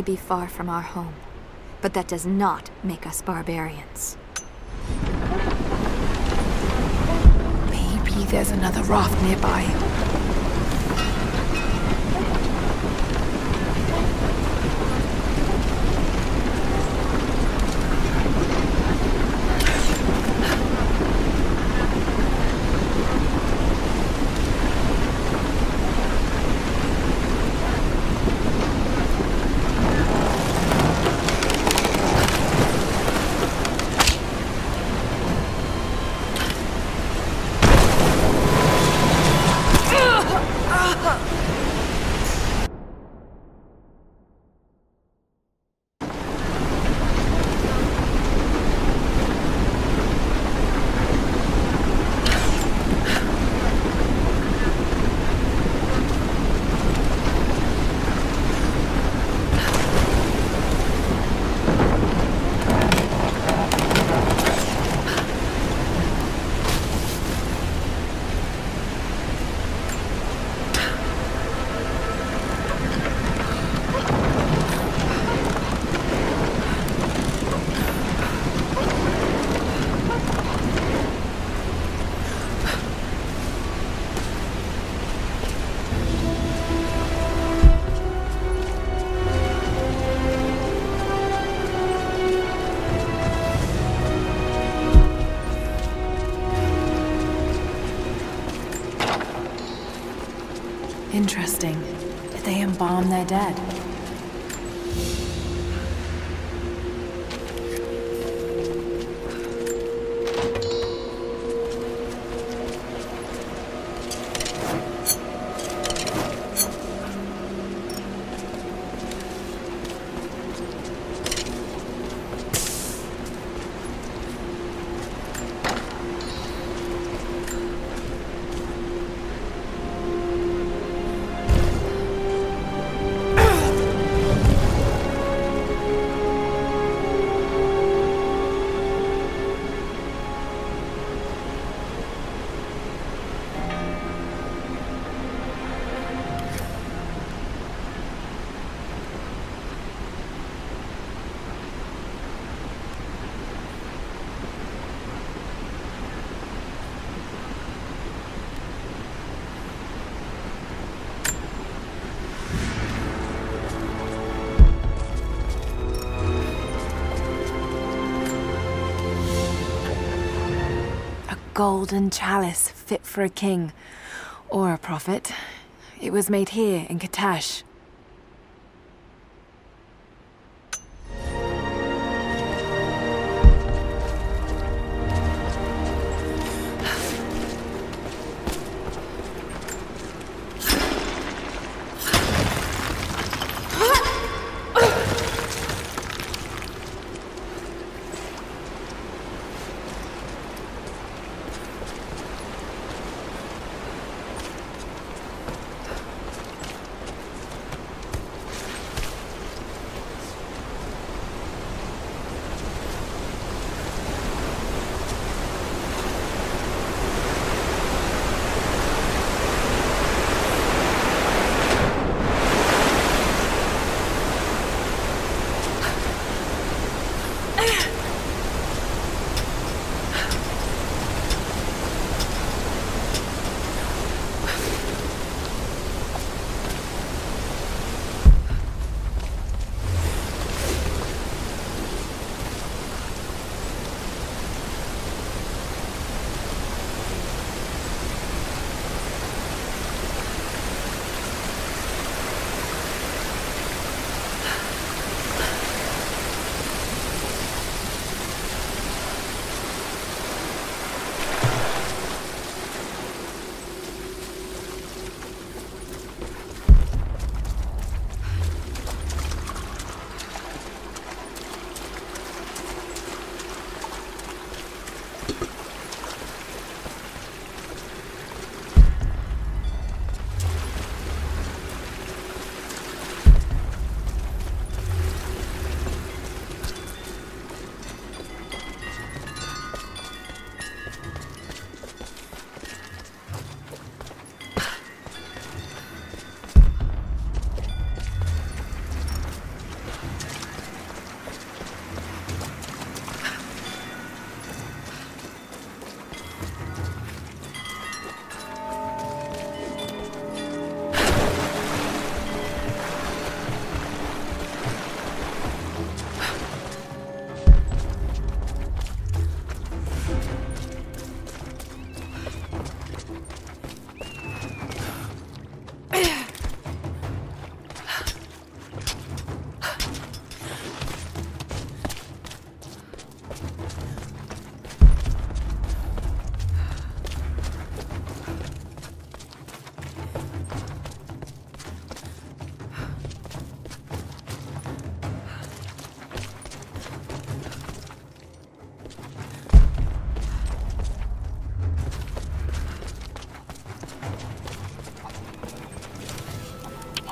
may be far from our home, but that does not make us barbarians. Maybe there's another raft nearby. Dead? Golden chalice fit for a king. Or a prophet. It was made here in Kitezh.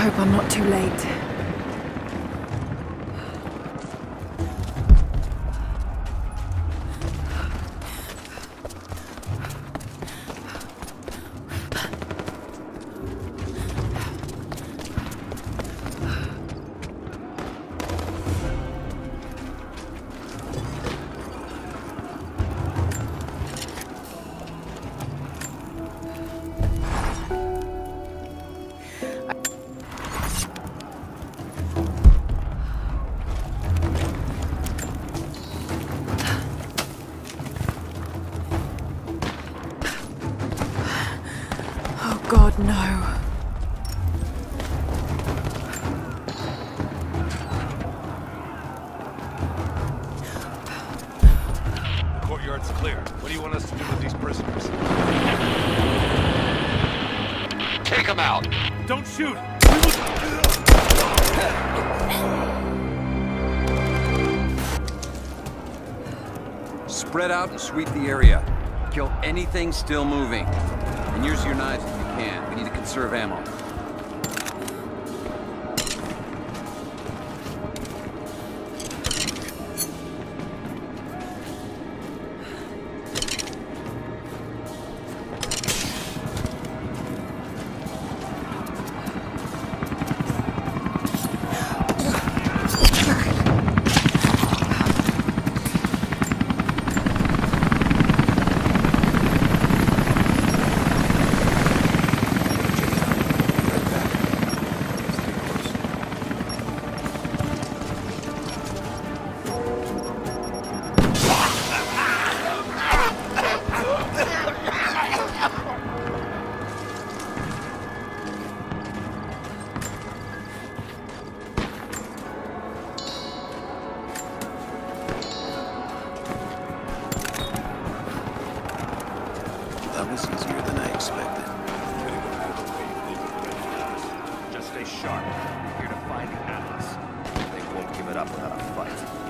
Hope I'm not too late. Spread out and sweep the area. Kill anything still moving. And use your knives if you can. We need to conserve ammo. Sharp. We're here to find the Atlas. They won't give it up without a fight.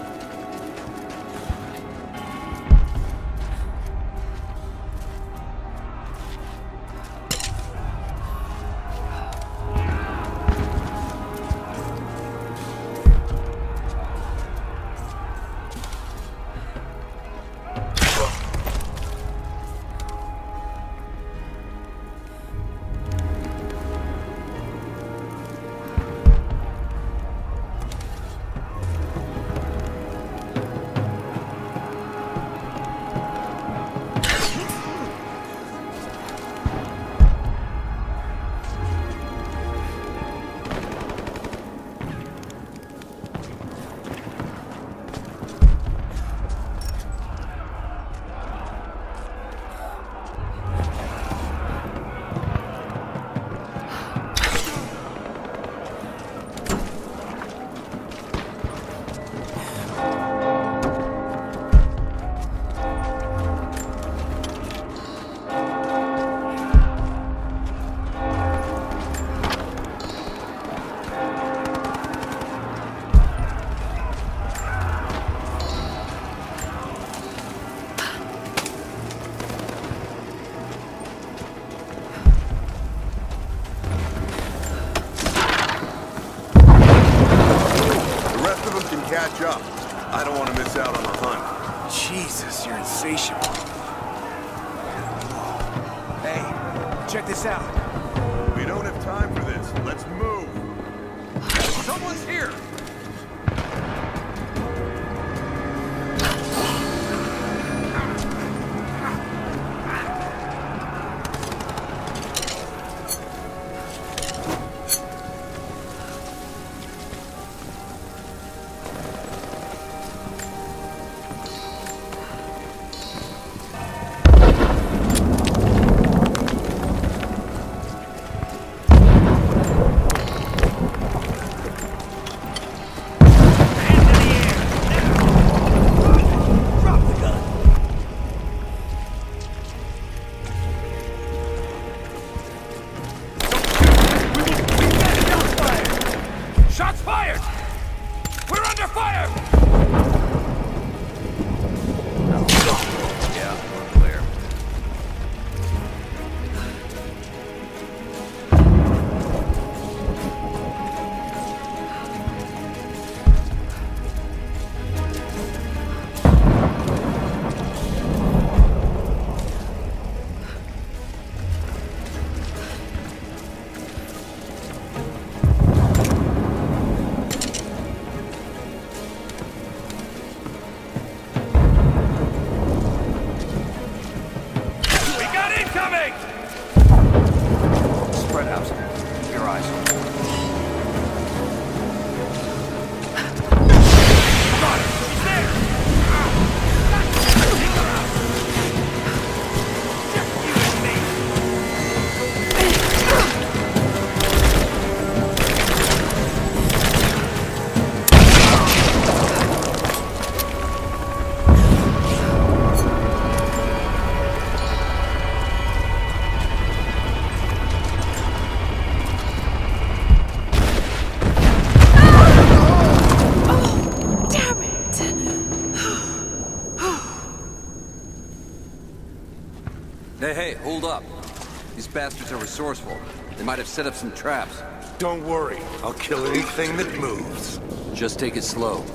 Bastards are resourceful. They might have set up some traps. Don't worry. I'll kill anything that moves. Just take it slow.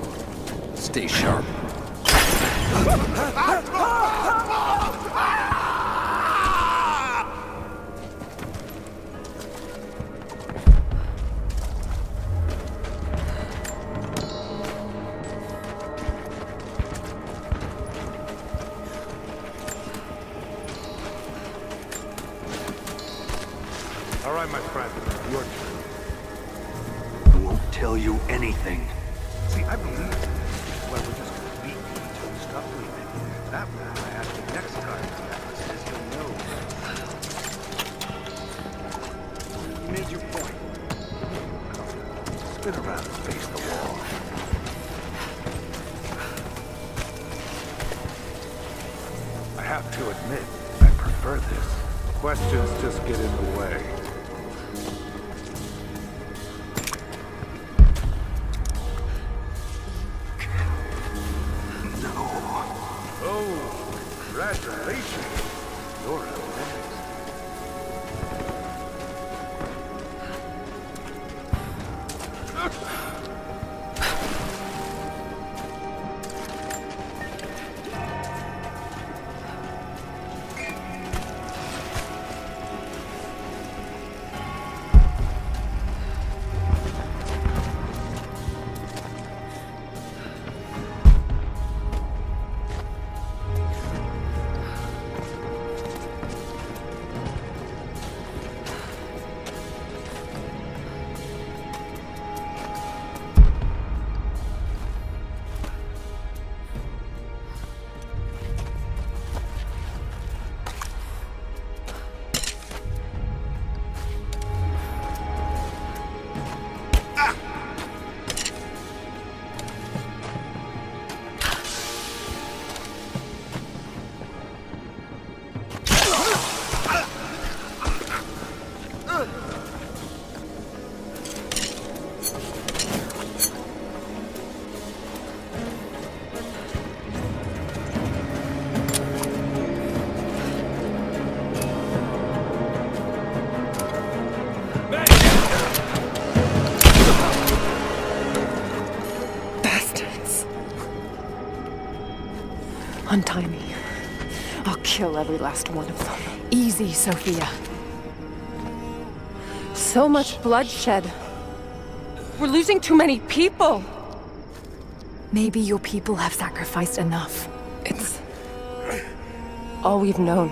Stay sharp. That next time made your point. Spin around and face the wall. I have to admit, I prefer this. Questions just get in the way. Kill every last one of them. Easy, Sofia. So much bloodshed. We're losing too many people. Maybe your people have sacrificed enough. It's all we've known.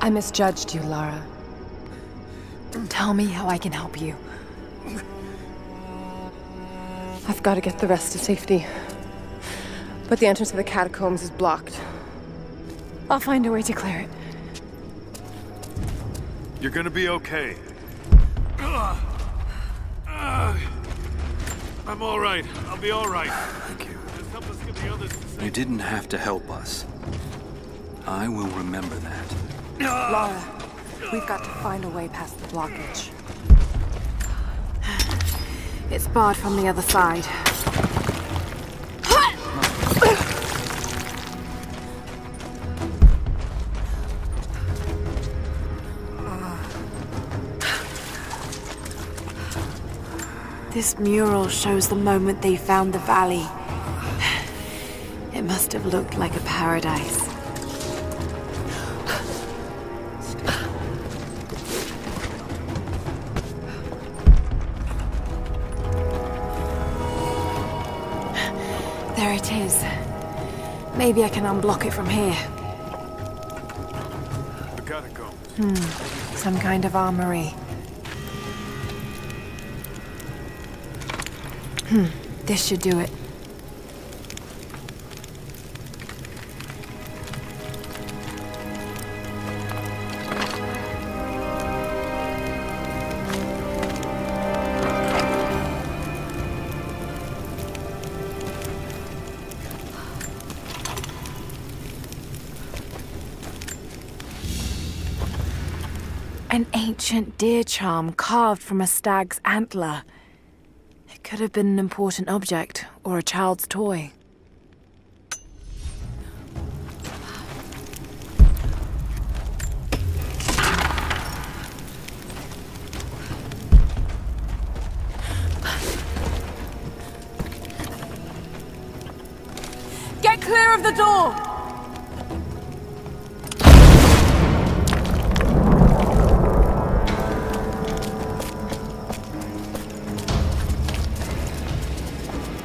I misjudged you, Lara. Tell me how I can help you. I've got to get the rest to safety. But the entrance to the catacombs is blocked. I'll find a way to clear it. You're gonna be okay. I'm all right. I'll be all right. Thank you. Just help us get the others to safety. You didn't have to help us. I will remember that. Lara, we've got to find a way past the blockage. It's barred from the other side. This mural shows the moment they found the valley. It must have looked like a paradise. There it is. Maybe I can unblock it from here. The catacombs. Hmm, some kind of armory. Hmm, this should do it. An ancient deer charm carved from a stag's antler. Could have been an important object or a child's toy.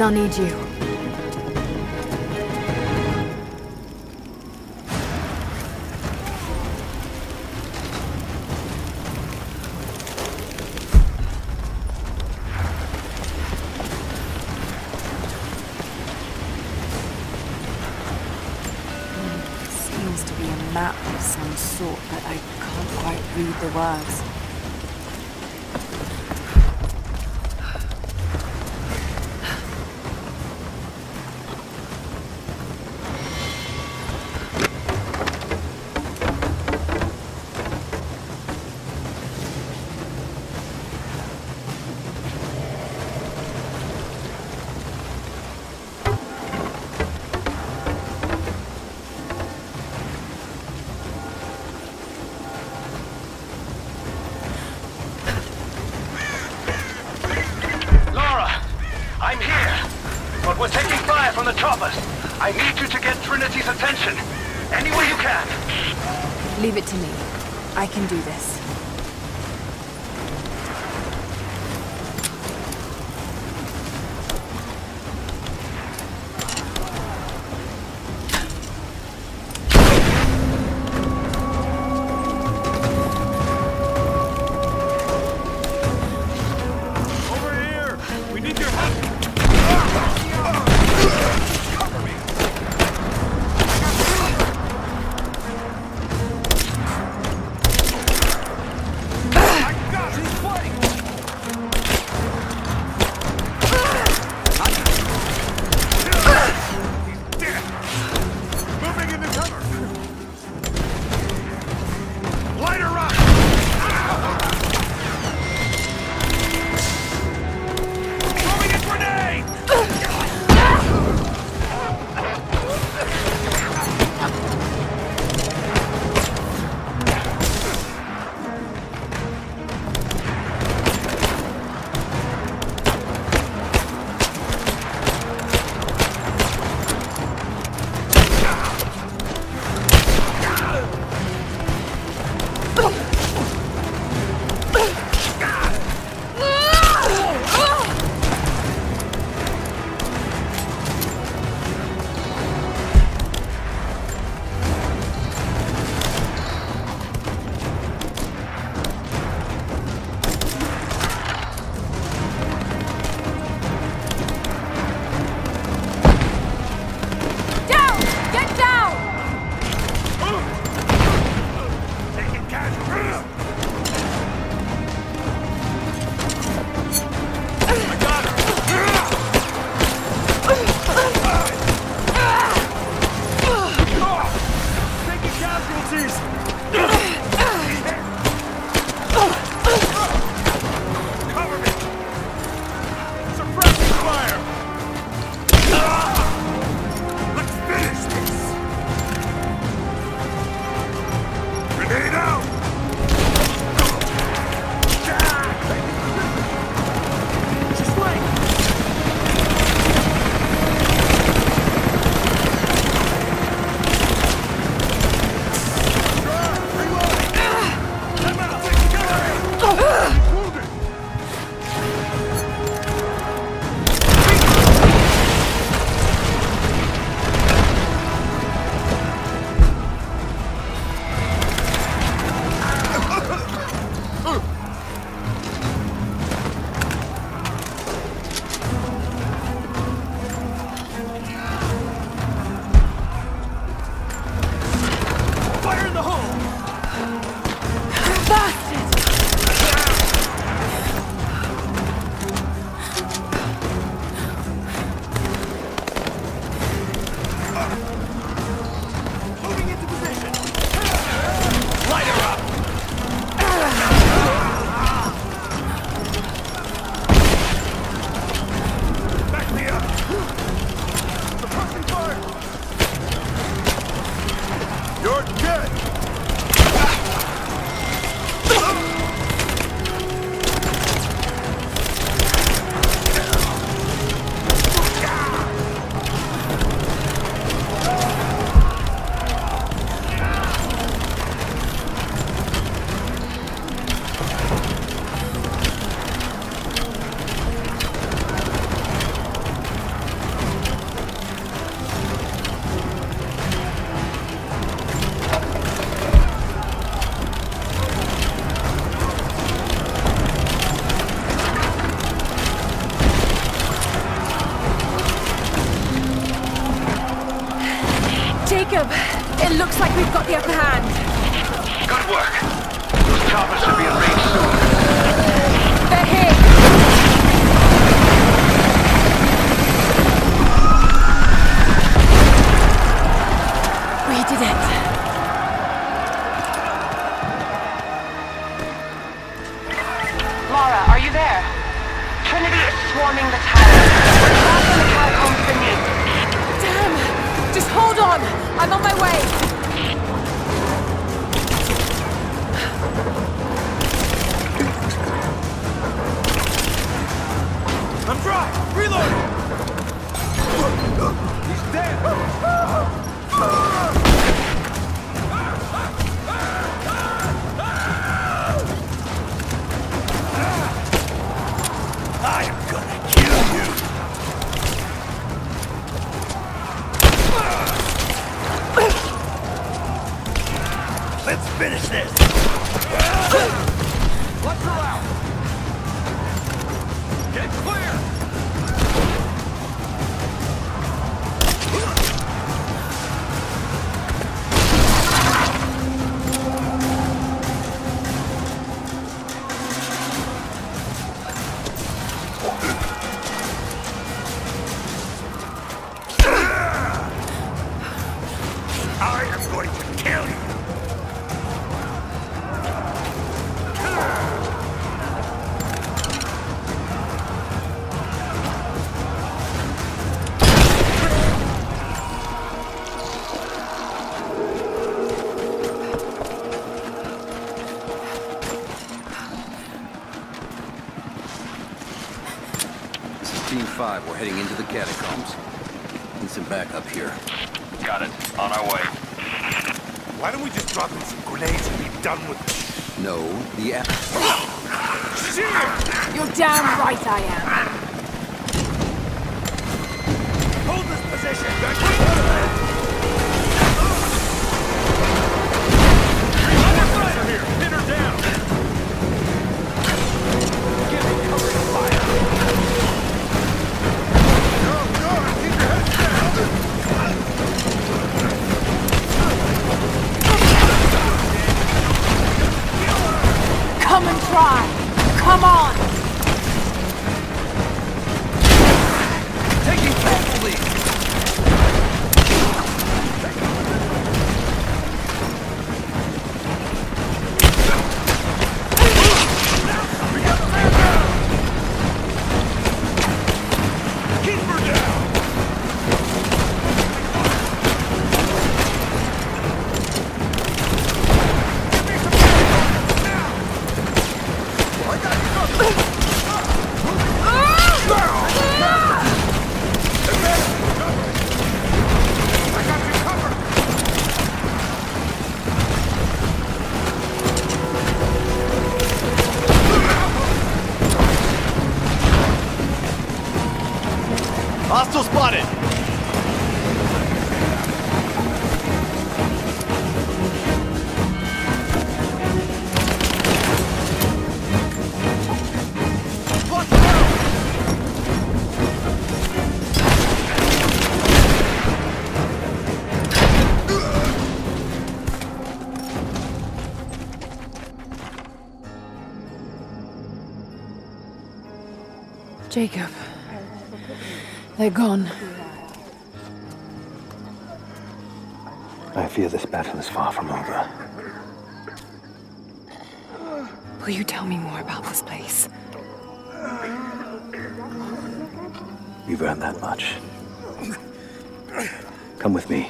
They'll need you. Seems to be a map of some sort, but I can't quite read the words. It looks like we've got the upper hand. Good work. Those choppers should be in range soon. Let's finish this! Let's her out! Get clear! Spotted! Jacob. They're gone. I fear this battle is far from over. Will you tell me more about this place? You've earned that much. Come with me.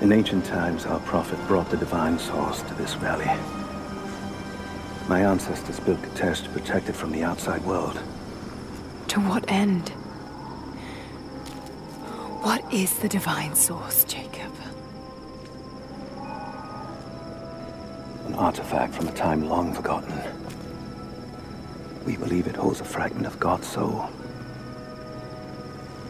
In ancient times, our prophet brought the divine source to this valley. My ancestors built Kitezh to protect it from the outside world. To what end? What is the divine source, Jacob? An artifact from a time long forgotten. We believe it holds a fragment of God's soul.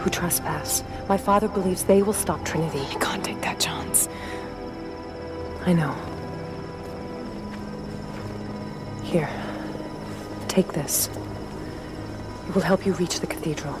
who trespass. My father believes they will stop Trinity. I can't take that chance. I know. Here. Take this. It will help you reach the cathedral.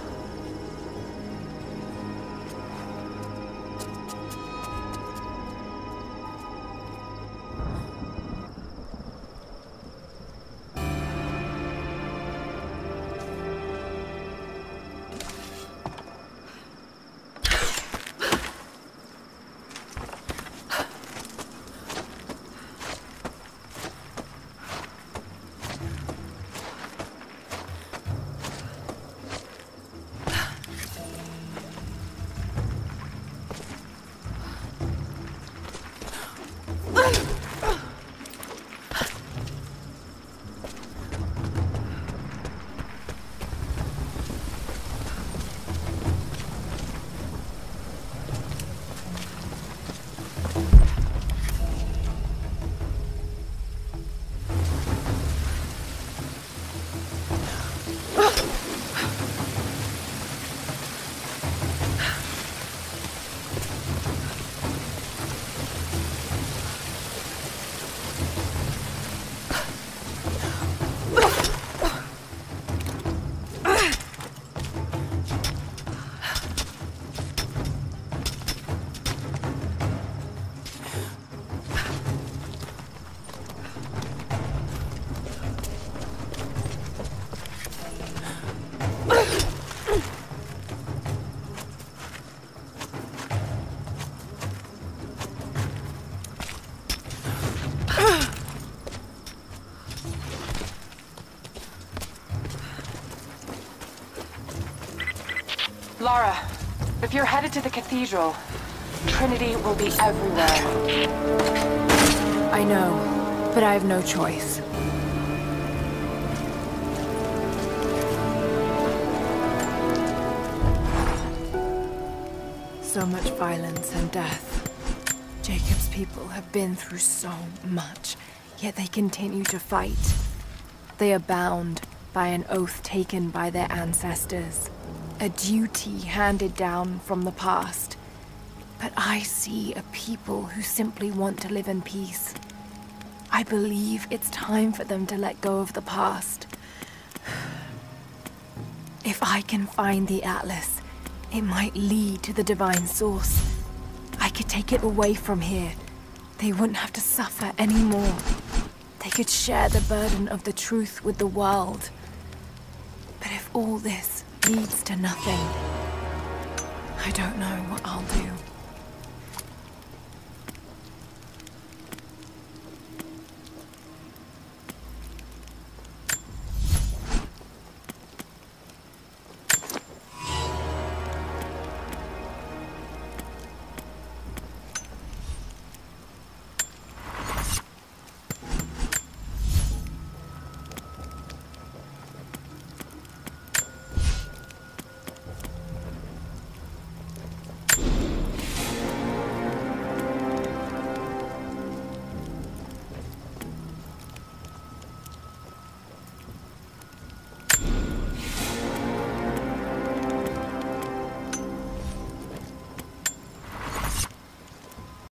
Lara, If you're headed to the cathedral, Trinity will be everywhere. I know, but I have no choice. So much violence and death. Jacob's people have been through so much, yet they continue to fight. They are bound by an oath taken by their ancestors, a duty handed down from the past. But I see a people who simply want to live in peace. I believe it's time for them to let go of the past. If I can find the Atlas, it might lead to the Divine Source. I could take it away from here. They wouldn't have to suffer anymore. They could share the burden of the truth with the world. But if all this leads to nothing, I don't know what I'll do.